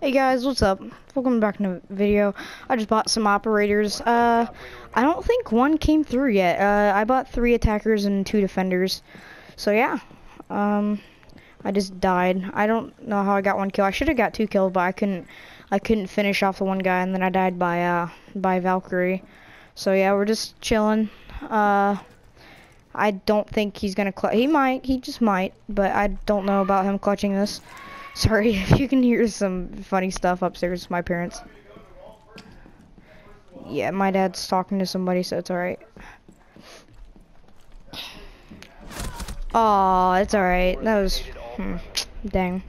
Hey guys, what's up? Welcome back to the video. I just bought some operators. Uh, I don't think one came through yet. Uh, I bought three attackers and two defenders. So yeah, um, I just died. I don't know how I got one kill. I should have got two kills, but I couldn't. I couldn't finish off the one guy, and then I died by uh by Valkyrie. So yeah, we're just chilling. Uh, I don't think he's gonna clutch. He might. He just might. But I don't know about him clutching this. Sorry if you can hear some funny stuff upstairs. With my parents. Yeah, my dad's talking to somebody, so it's alright. Aw, it's alright. That was... Hmm, dang.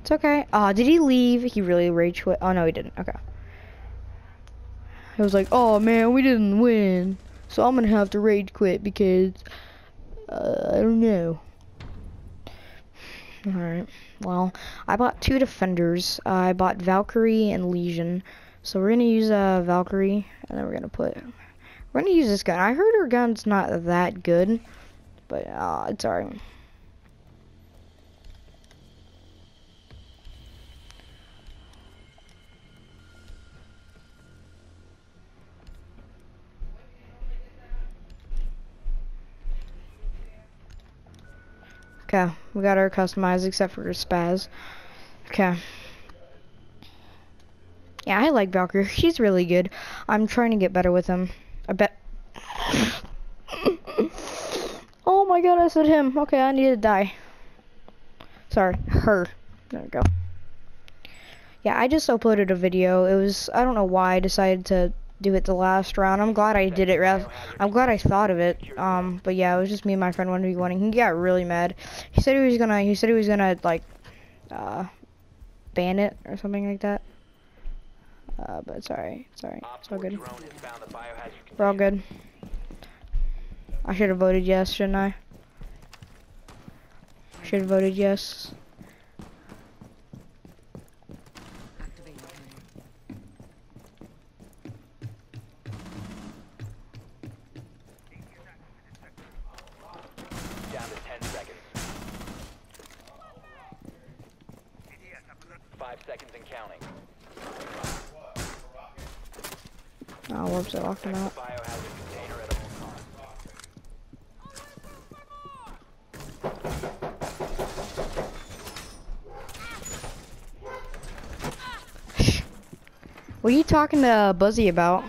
It's okay. Aw, did he leave? He really rage quit. Oh, no, he didn't. Okay. He was like, oh, man, we didn't win. So I'm gonna have to rage quit because... Uh, I don't know. Alright. Well, I bought two defenders. Uh, I bought Valkyrie and Lesion. So we're gonna use uh, Valkyrie, and then we're gonna put. We're gonna use this gun. I heard her gun's not that good, but uh, it's alright. Okay, we got our customized except for SPAS. Okay. Yeah, I like Valkyrie. She's really good. I'm trying to get better with him. I bet. oh my god, I said him. Okay, I need to die. Sorry, her. There we go. Yeah, I just uploaded a video. It was, I don't know why I decided to do it the last round. I'm glad I did it. I'm glad I thought of it. Um, but yeah, it was just me and my friend one v one. He got really mad. He said he was gonna. He said he was gonna like, uh, ban it or something like that. Uh, but sorry, sorry, it's all good. We're all good. I should have voted yes, shouldn't I? Should have voted yes. Talking to Buzzy about?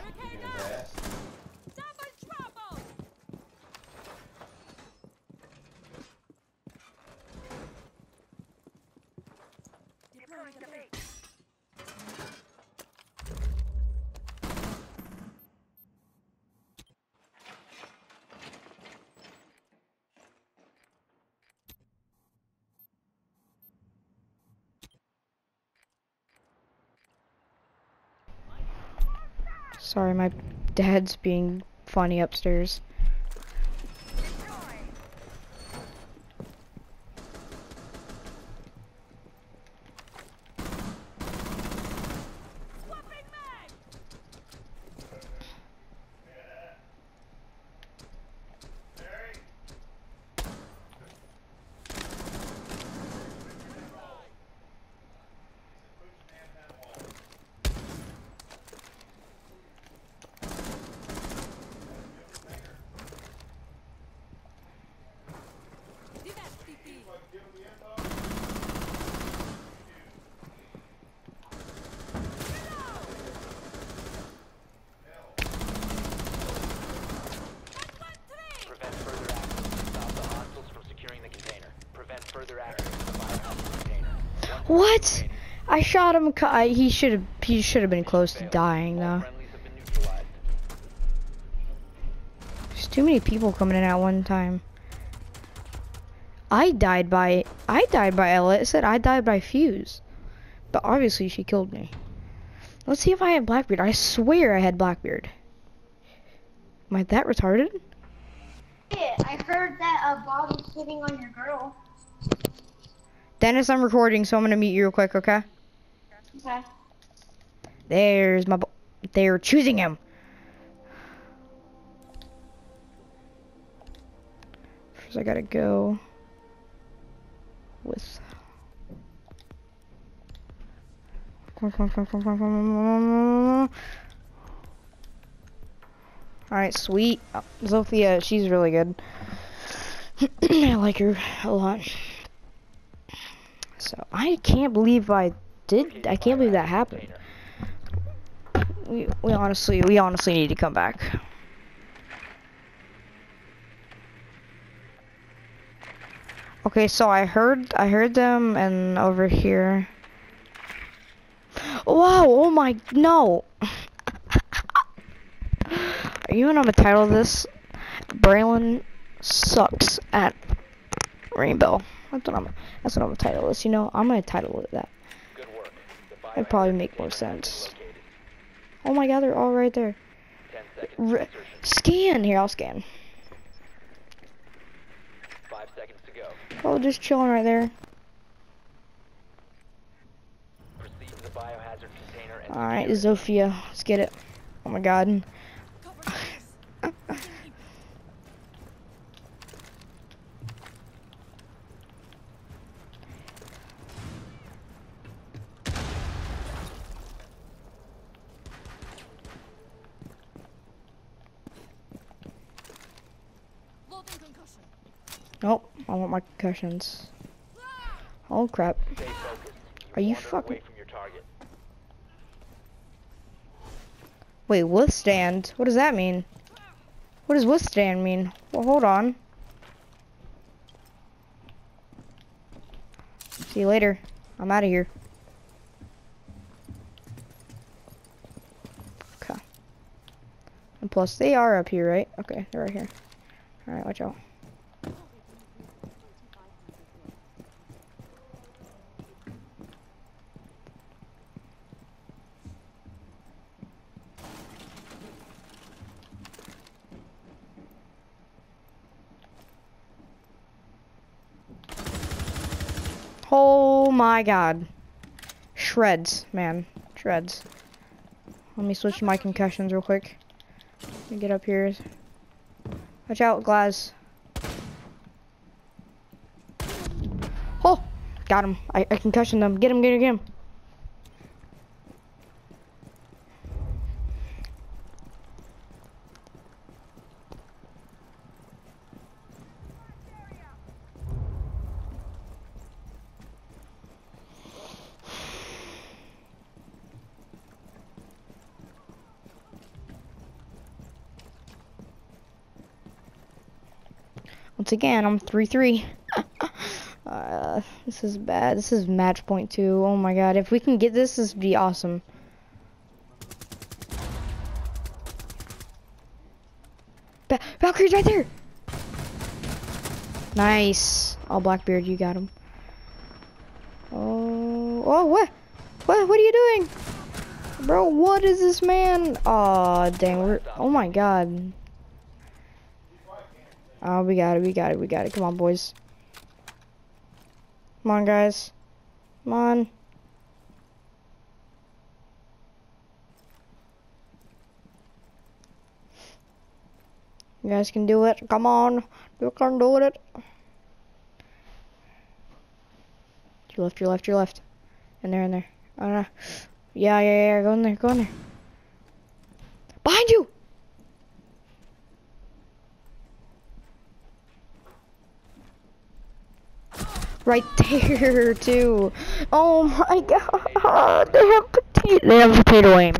Sorry, my dad's being funny upstairs. Prevent further access. Stop the hostiles from securing the container. Prevent further access to the biohazard container. Once the What? I shot him. He should have. He should have been close to dying though. There's too many people coming in at one time. I died by. I died by Ella. It said I died by Fuse, but obviously she killed me. Let's see if I had Blackbeard. I swear I had Blackbeard. Am I that retarded? I heard that a Bob was hitting on your girl. Dennis, I'm recording, so I'm gonna mute you real quick, okay? Okay. There's my. They're choosing him. First, I gotta go with. Alright, sweet. Zofia, she's really good. I like her a lot. So, I can't believe I did, I can't believe that happened. We, we honestly, we honestly need to come back. Okay, so I heard, I heard them and over here. Wow, oh my, no. Are you gonna title this? Braylon sucks at Rainbow. That's what I'm, that's what I'm gonna title this, you know? I'm gonna title it that. Good work. The That'd probably make more sense. Oh my god, they're all right there. R scan! Here, I'll scan. Five seconds to go. Oh, just chilling right there. Proceed to the biohazard container and Alright, Zofia, let's get it. Oh my god. Loading concussion. Nope, I want my concussions. Oh crap. Are you fucking- away from your. Wait, withstand? What does that mean? What does withstand mean? Well, hold on. See you later. I'm out of here. Okay. And plus, they are up here, right? Okay, they're right here. Alright, watch out. Oh my god. Shreds, man. Shreds. Let me switch my concussions real quick. Let me get up here. Watch out, Glaz. Oh! Got him. I, I concussion them. Get him, get him, get him. Once again, I'm 3-3. uh, this is bad. This is match point two. Oh my god. If we can get this, this would be awesome. Ba Valkyrie's right there! Nice. Oh, Blackbeard, you got him. Oh, oh, what? What, what are you doing? Bro, what is this man? Aw, dang, we're, oh my god. Oh, we got it, we got it, we got it. Come on, boys. Come on, guys. Come on. You guys can do it. Come on. You can do it. Your left, your left, your left. In there, in there. Oh. Yeah, yeah, yeah. Go in there, go in there. Behind you! Right there too. Oh my god, they have potato. They have potato aim.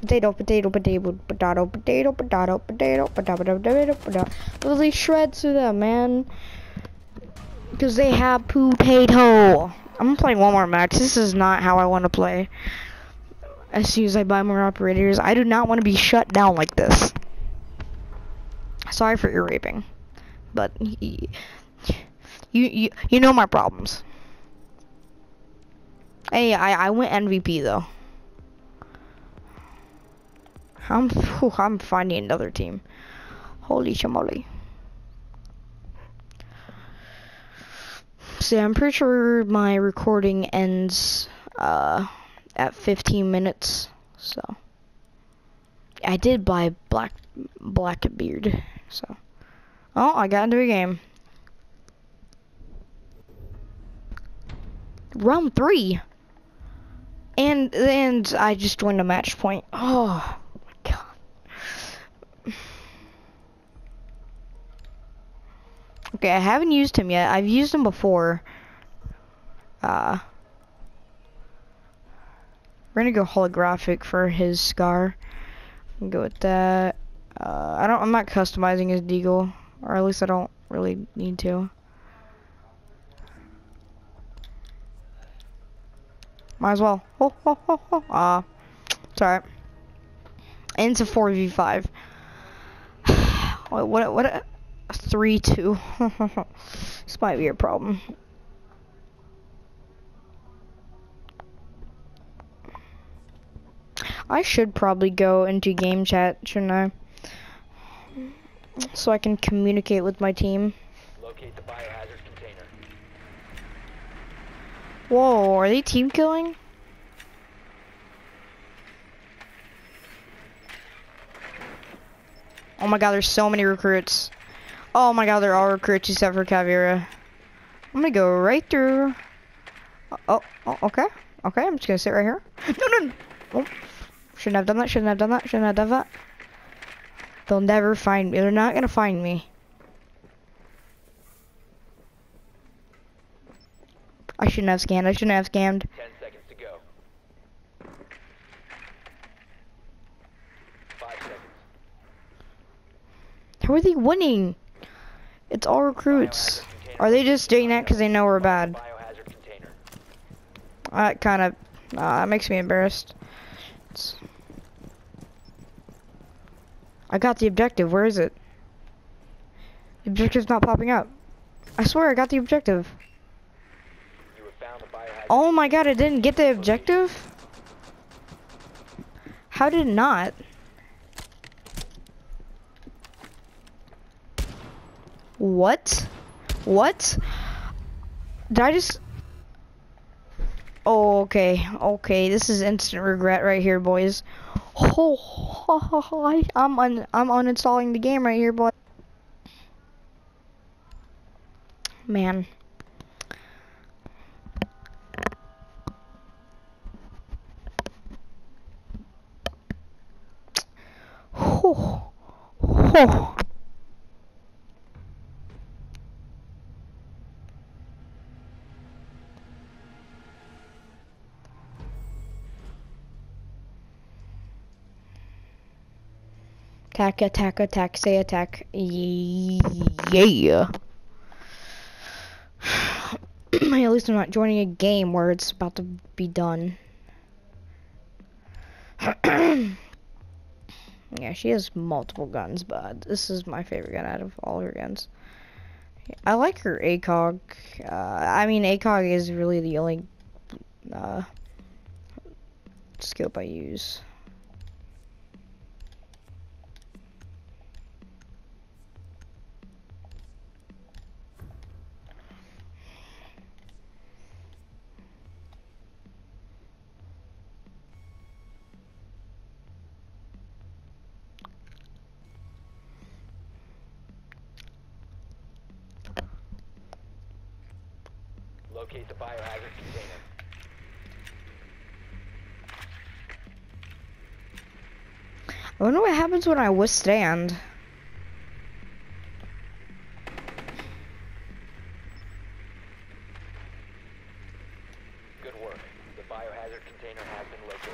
Potato, potato, potato, potato, potato, potato, potato, potato, potato, potato. Literally shreds to them, man. Because they have potato. I'm playing one more match. This is not how I want to play. As soon as I buy more operators, I do not want to be shut down like this. Sorry for ear raping, but you you you know my problems. Hey, I I went MVP though. I'm whew, I'm finding another team. Holy chamoli. See, I'm pretty sure my recording ends uh at 15 minutes. So I did buy black Blackbeard. So oh, I got into a game. Round three. And and I just joined a match point. Oh my god. Okay, I haven't used him yet. I've used him before. Uh we're gonna go holographic for his scar. Go with that. Uh, I don't. I'm not customizing his deagle, or at least I don't really need to. Might as well. Oh, oh, oh, oh. Ah, uh, it's alright. Into 4v5. what? What? What? A, three two. this might be a problem. I should probably go into game chat, shouldn't I? So I can communicate with my team. Locate the biohazard container. Whoa, are they team killing? Oh my god, there's so many recruits. Oh my god, they're all recruits except for Caveira. I'm gonna go right through. Uh, oh, oh, okay. Okay, I'm just gonna sit right here. No, no, no. Oh. Shouldn't have done that, shouldn't have done that, shouldn't have done that. They'll never find me. They're not gonna find me. Shouldn't have scammed. I shouldn't have scammed. Ten seconds to go. Five seconds. How are they winning? It's all recruits. Are they just doing that because they know we're bad? That kind of uh, makes me embarrassed. It's I got the objective. Where is it? The objective's not popping up. I swear I got the objective. You have found the biohazard. Oh my god, I didn't get the objective? How did it not? What? What? Did I just... Oh, okay. Okay, this is instant regret right here, boys. Oh, I, I'm un I'm uninstalling the game right here, boy. Man. Oh, oh. Attack, attack, attack, say attack. Yeah. At least I'm not joining a game where it's about to be done. yeah, she has multiple guns, but this is my favorite gun out of all her guns. I like her ACOG. Uh, I mean, ACOG is really the only uh, scope I use. Locate the biohazard container. I wonder what happens when I withstand. Good work. The biohazard container has been located.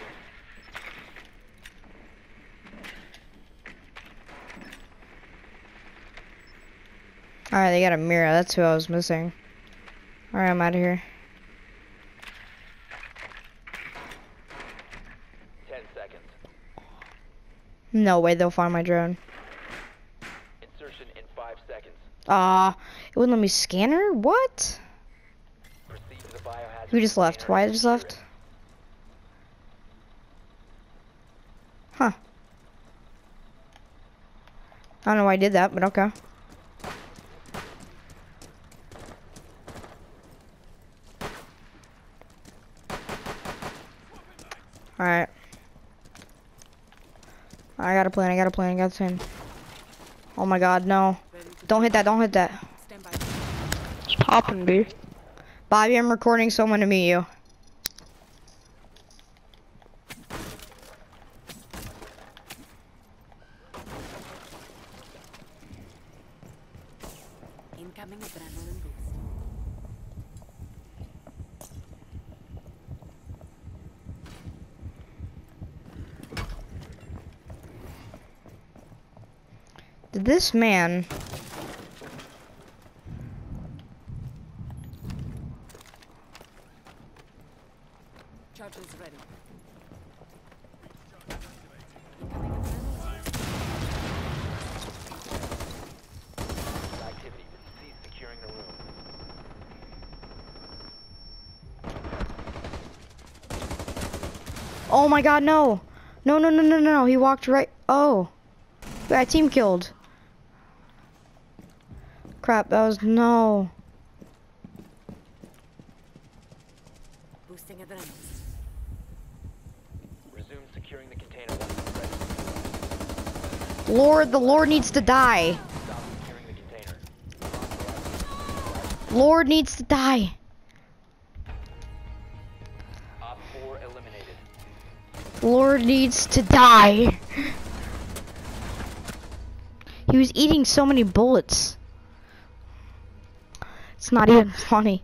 Alright, they got a Mira. That's who I was missing. Alright, I'm out of here. Ten seconds. No way they'll find my drone. Insertion in five seconds. Ah, it wouldn't let me scan her? What? Proceed to the biohazard Who just left? Why I just left? Huh. I don't know why I did that, but okay. Alright. I got a plan, I got a plan, I got a plan. Oh my god, no. Don't hit that, don't hit that. It's popping, B. Bobby, I'm recording someone to meet you. Incoming adrenaline boost. Did this man Charges ready. Incoming adrenaline boost. Activity. Cease securing the room. Oh my god, no. No, no, no, no, no, no. He walked right. Oh. That team killed. Crap, that was no. Boosting adrenaline. Resume securing the container once it's ready. Lord, the Lord needs to die. Stop securing the container. Lord needs to die. Op 4 eliminated. Lord needs to die. He was eating so many bullets. It's not even funny.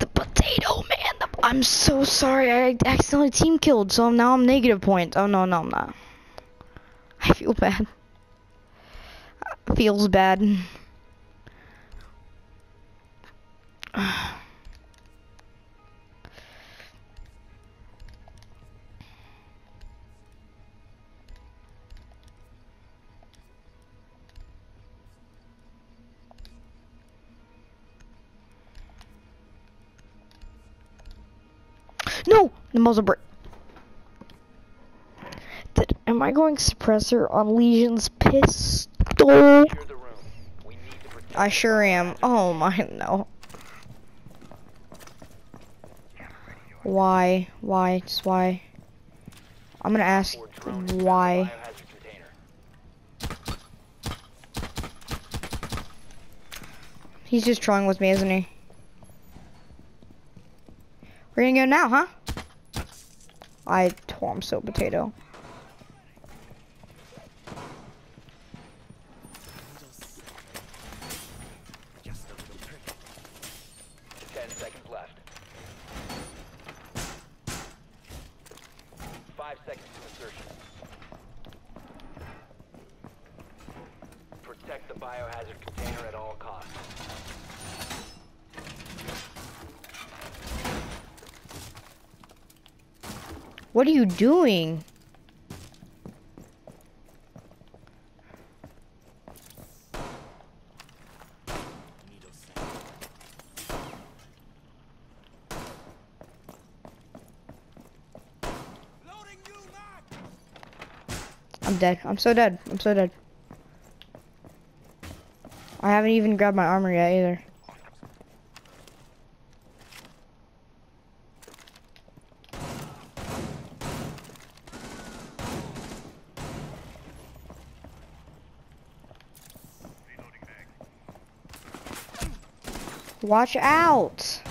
The potato man. The, I'm so sorry. I accidentally team killed, so now I'm negative points. Oh no, no, I'm not. I feel bad. Feels bad. The muzzle brake. Am I going suppressor on Lesion's pistol? I sure am. Oh my no. Why? Why? Just why? I'm gonna ask why. He's just trolling with me, isn't he? We're gonna go now, huh? I oh, I'm so potato. Ten seconds left. Five seconds to insertion. Protect the biohazard container at all costs. What are you doing? I'm dead. I'm so dead. I'm so dead. I haven't even grabbed my armor yet either. Watch out!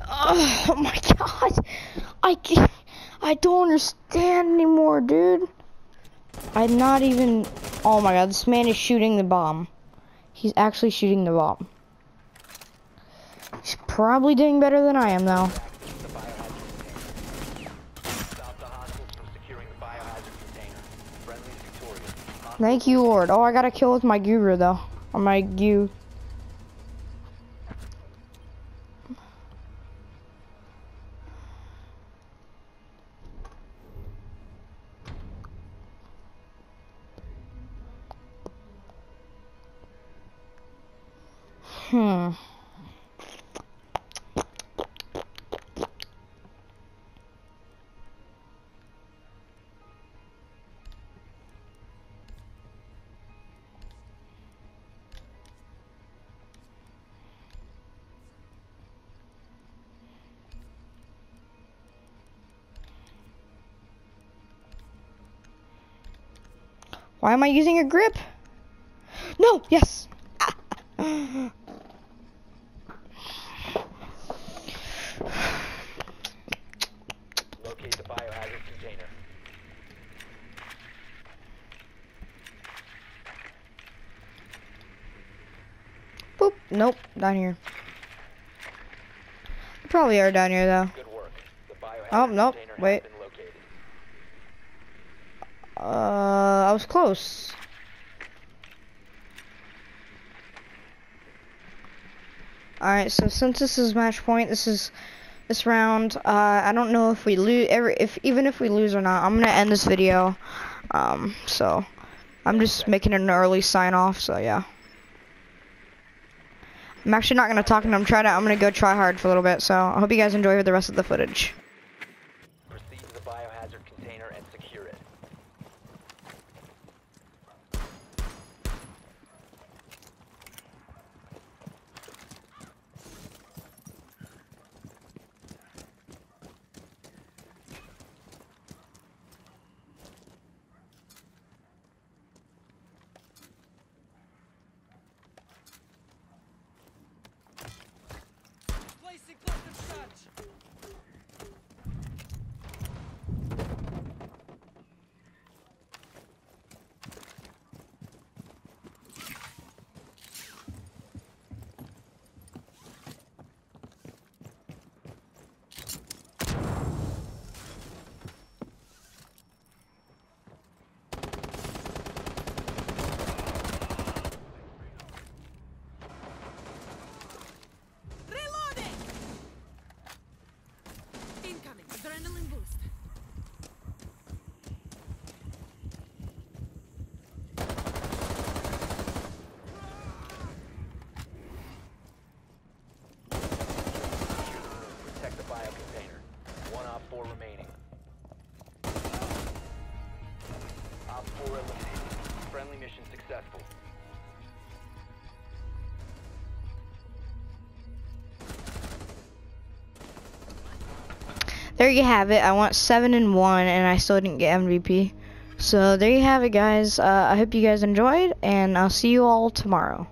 Oh my god! I I don't understand anymore, dude. I'm not even. Oh my god, this man is shooting the bomb. He's actually shooting the bomb. He's probably doing better than I am, though. Activate the biohazard container. Stop the hostiles from securing the biohazard container. Friendly's victorious. Hostiles Thank you, Lord. Oh, I got a kill with my Guru, though. Or my Gu. Why am I using a grip? No, yes. Locate the biohazard container. Boop. Nope, down here. They probably are down here though. Oh, nope, wait. Uh was close. Alright, so since this is match point, this is this round. Uh, I don't know if we lose, if even if we lose or not. I'm gonna end this video. Um, so I'm just making an early sign off. So yeah. I'm actually not gonna talk, and I'm trying to. I'm gonna go try hard for a little bit. So I hope you guys enjoy the rest of the footage. There you have it. I went seven and one, and I still didn't get MVP. So there you have it, guys. Uh, I hope you guys enjoyed, and I'll see you all tomorrow.